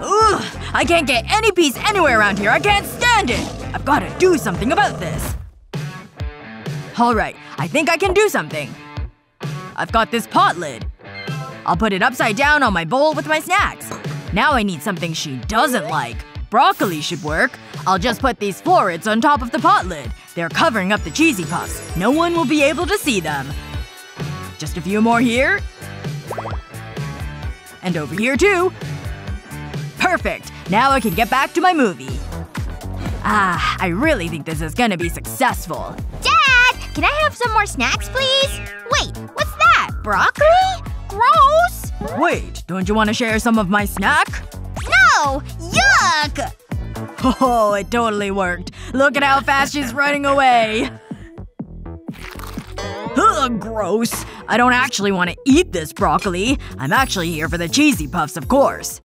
Ugh! I can't get any peace anywhere around here. I can't stand it! I've gotta do something about this. Alright, I think I can do something. I've got this pot lid. I'll put it upside down on my bowl with my snacks. Now I need something she doesn't like. Broccoli should work. I'll just put these florets on top of the pot lid. They're covering up the cheesy puffs. No one will be able to see them. Just a few more here. And over here too. Perfect. Now I can get back to my movie. Ah, I really think this is gonna be successful. Dad! Can I have some more snacks, please? Wait, what's that? Broccoli? Gross! Wait, don't you want to share some of my snack? No! Yuck! Oh, it totally worked. Look at how fast she's running away. Ugh, gross. I don't actually want to eat this broccoli. I'm actually here for the cheesy puffs, of course.